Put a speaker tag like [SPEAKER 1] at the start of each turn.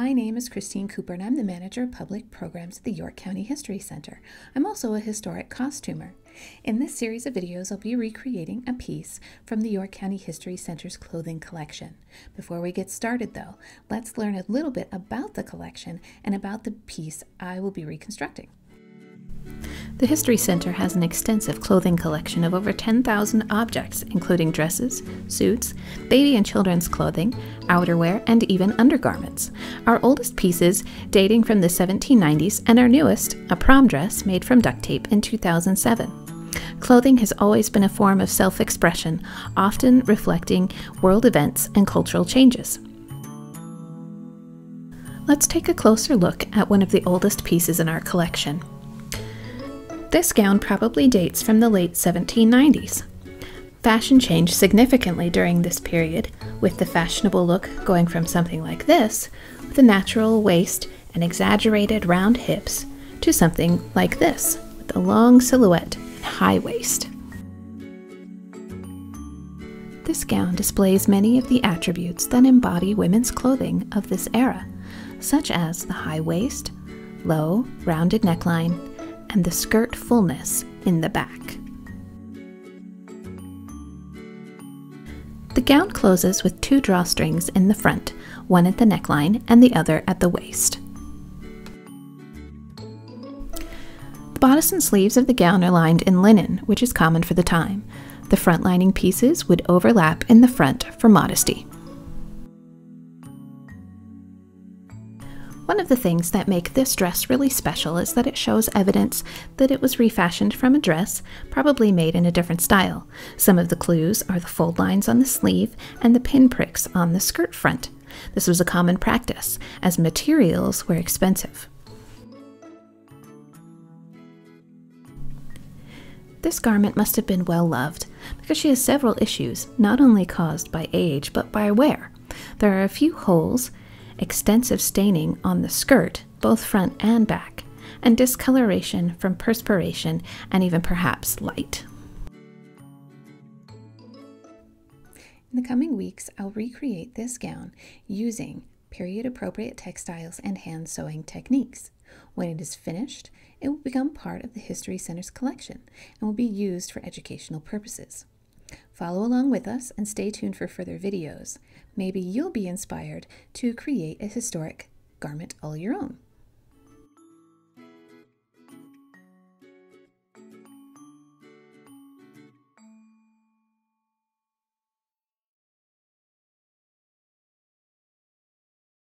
[SPEAKER 1] My name is Christine Cooper and I'm the Manager of Public Programs at the York County History Center. I'm also a historic costumer. In this series of videos, I'll be recreating a piece from the York County History Center's clothing collection. Before we get started though, let's learn a little bit about the collection and about the piece I will be reconstructing. The History Center has an extensive clothing collection of over 10,000 objects, including dresses, suits, baby and children's clothing, outerwear, and even undergarments. Our oldest pieces dating from the 1790s, and our newest, a prom dress made from duct tape in 2007. Clothing has always been a form of self expression, often reflecting world events and cultural changes. Let's take a closer look at one of the oldest pieces in our collection. This gown probably dates from the late 1790s. Fashion changed significantly during this period, with the fashionable look going from something like this, with a natural waist and exaggerated round hips, to something like this, with a long silhouette and high waist. This gown displays many of the attributes that embody women's clothing of this era, such as the high waist, low, rounded neckline, and the skirt fullness in the back. The gown closes with two drawstrings in the front, one at the neckline and the other at the waist. The bodice and sleeves of the gown are lined in linen, which is common for the time. The front lining pieces would overlap in the front for modesty. One of the things that make this dress really special is that it shows evidence that it was refashioned from a dress, probably made in a different style. Some of the clues are the fold lines on the sleeve and the pinpricks on the skirt front. This was a common practice, as materials were expensive. This garment must have been well loved because she has several issues, not only caused by age but by wear. There are a few holes extensive staining on the skirt, both front and back, and discoloration from perspiration and even perhaps light. In the coming weeks, I'll recreate this gown using period appropriate textiles and hand sewing techniques. When it is finished, it will become part of the History Center's collection and will be used for educational purposes. Follow along with us and stay tuned for further videos. Maybe you'll be inspired to create a historic garment all your own.